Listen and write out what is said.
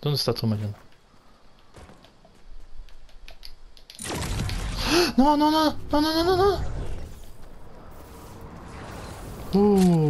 De onde está a tua Mariana? Não, não, não, não, não, não, não, não. Uh.